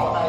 Oh,